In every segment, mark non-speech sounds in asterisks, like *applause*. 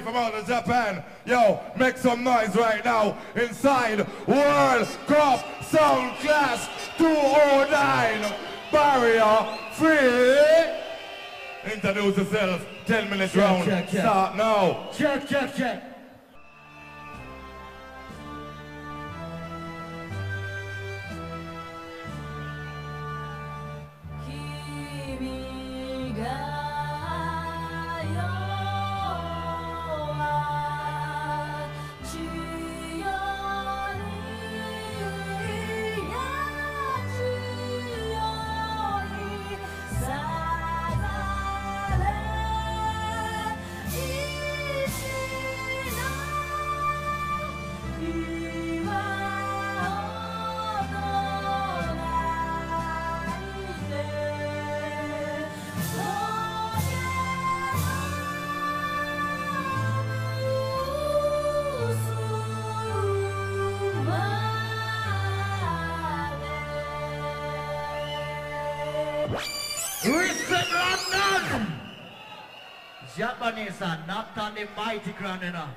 from out of Japan. Yo, make some noise right now inside World Cup Sound Clash 209. Barrier free. Introduce yourself. 10 minutes Check, round. check, check. Start now. Check, check, check. Japanese uh, are knocked on the mighty ground, you know.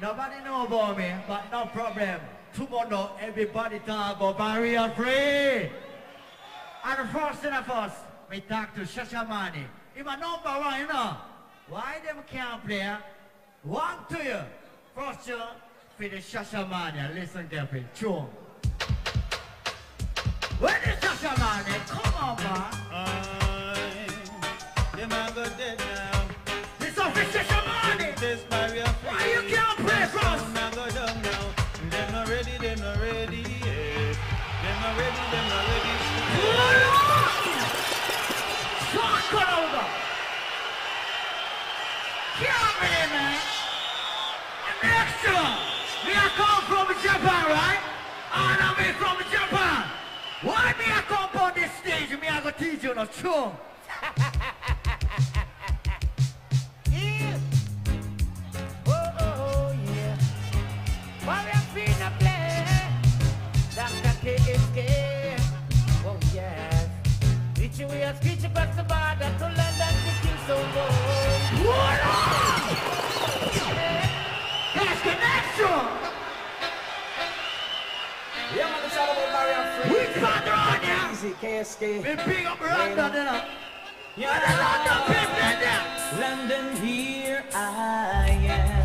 Nobody know about me, but no problem. Tomorrow, everybody talk about barrier free. And first of us, we talk to Shashamani. He my number one, you know. Why them can't play? One to you. First you, for the Shashamani. Listen carefully. Chum. Where is Shashamani? Come on, man. Them a go Why you can't play for us? Them a go down now. Them not ready, them not ready. Yeah. Them not ready, them not ready. Shot over. Can't believe man. Next one, me I come from Japan, right? And I me from Japan. Why me I come on this stage? Me I go teach you no true. *laughs* Reach away and screech across the border to London to kill some boys. That's the next one. Yeah, man, it's all about barrier free. Which one on ya? Easy, KSK. Me big up London, you know. Yeah, The London people in there. London, here I am.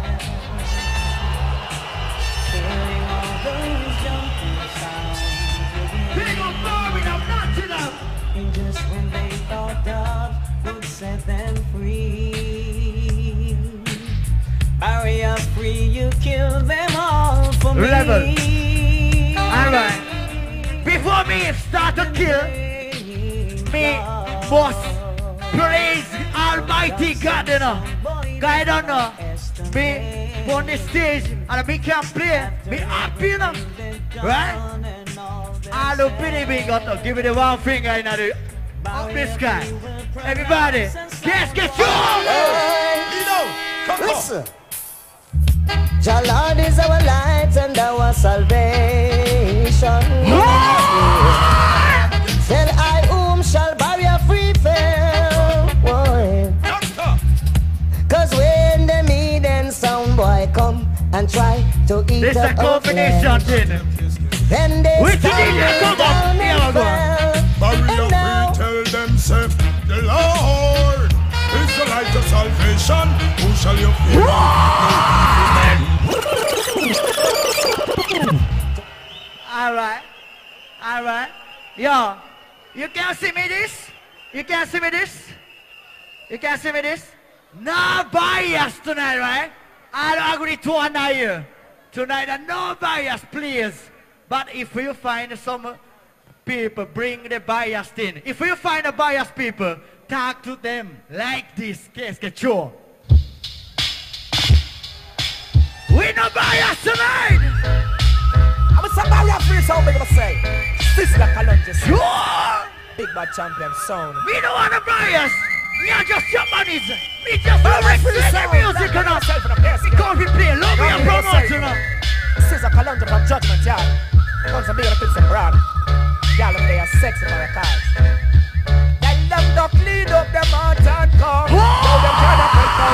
Kill them all for me. Level. Alright. Before me start to kill, me boss, praise Almighty God, you know. God, I don't know. Me on the stage and me can play. Me happy, you know. Right? All the pretty big got to give me the one finger in the up the sky. Everybody, yes, get you! know, come Listen. Jah Lord is our light and our salvation. Tell I whom shall barrier free fail. Boy. Cause when the Eden sound boy come and try to eat This a up our combination flesh, thing. then they Which stumble DJ come down up? Here we and go. fell. Barrier And now- free, tell them, say, the Lord is the light of salvation. Who shall you fear? Yo, you can see me this? You can see me this? You can see me this? No bias tonight, right? I agree to one here. Tonight, uh, no bias, please. But if you find some people, bring the bias in. If you find a biased people, talk to them like this. Que tu as? We no bias tonight! I'm a some barrier free sound, big up say. Sizzla Kalonji, Sure! big bad champion sound. Me don't want to bias. Me are just your monies. Me just represent the music and all. Because we play, love me and promote, you know. Sizzla Kalonji from Judgment Yard. Comes to big up Pilsen Broad. Y'all they are sexy for a cause. Tell them to clean up them heart and come. Now them tryna put the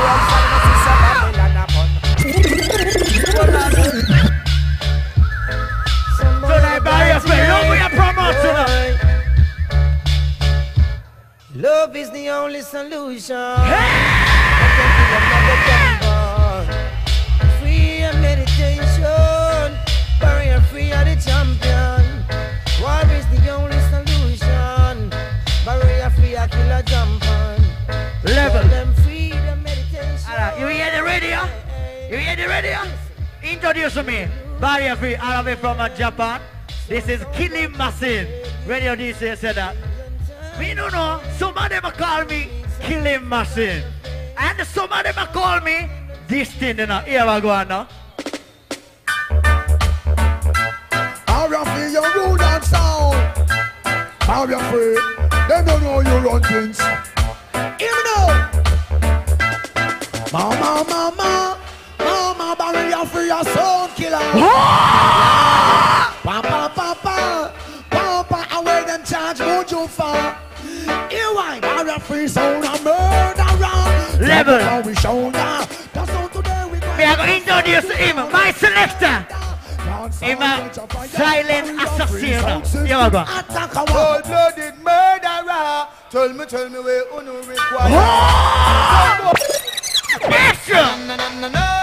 The radio? Introduce me. Barrier free, all the way from uh, Japan. This is Killing Machine. Radio DJ said that. We don't know. Some of them call me Killing Machine. And some of them call me this thing, you know. Here we go now. Barrier free, you rude and sound. Barrier free, them don't know you run things. Hear me now. Mama, mama, mama, barrier free, a sound killer. Papa, papa, papa, away them charge mojo for. Here why barrier free sound a murderer. Level. How we show ya. That's how today we Me I go introduce him, my selector. Him a silent assassin. Here we go. Attack a Cold-blooded murderer. Tell me, tell me where you require. Yes, sir.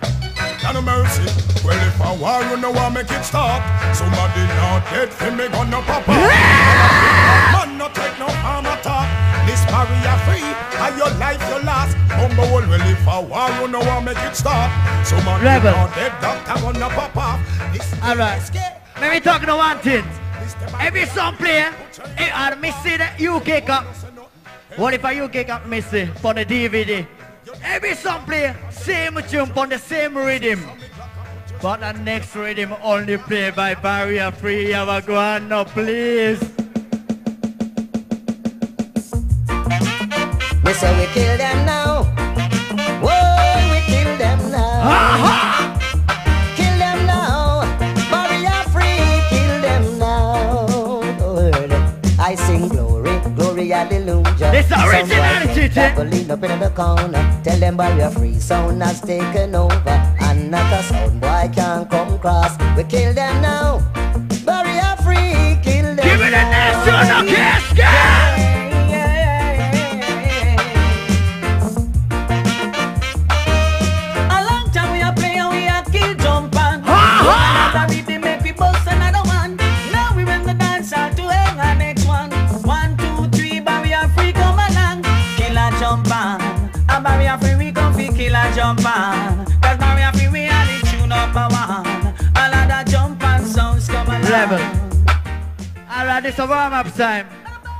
Not no mercy. Well, if I war, you know I make it stop. Somebody not dead for me gonna pop up. Man, no take no harm attack. This barrier free, and your life your last. Bumble well, well, if I war, you know I make it stop. Somebody Rebel. not dead, doctor gonna pop up. This All right. Let me talk to one thing. Every song play, eh, I miss the UK Cup. What if a UK Cup miss it for the DVD? Every song play, same tune on the same rhythm. But the next rhythm only played by Barrier Free. Have go on now, please. Me say we kill them now. Whoa, we kill them now. Aha! Kill them now. Barrier free, kill them now. Lord, I sing glory, glory, hallelujah. This Some originality, boy that go lean up in the corner. Tell them barrier free, sound has taken over. And not a sound boy can come cross. We kill them now. Barrier free, kill them Give me the now. one, no casket! Level. Alright, this a warm up time.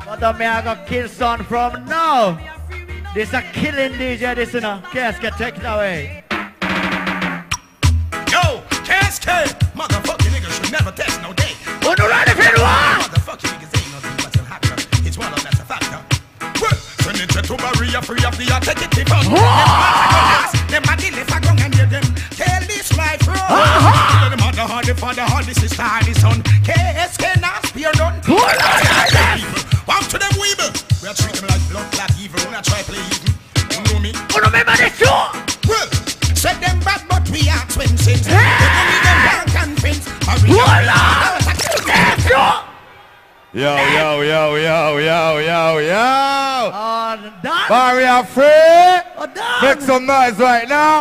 But uh, me I go kill son from now. This a killing DJ, this you know. Casket, take it away. Yo, cascade. Motherfucking niggas should never test no day. Who no ready for the war? Motherfucking niggas ain't nothing but some hacker. It's one of that's a factor. Well, send it to Maria, free of the keep on. Them a if I go and hear them. Tell this life from no hurry for the hurry, sister and the son. KSK not spear none. Walk to them weevil. We are treat them like blood black evil. We are try play evil. You know me? You remember the show? Well, said them bad, but we are twin sins. They don't them bank and pins. Hurry Yo, yo, yo, yo, yo, yo, yo. Uh, Barrier free. Uh, Make some noise right now.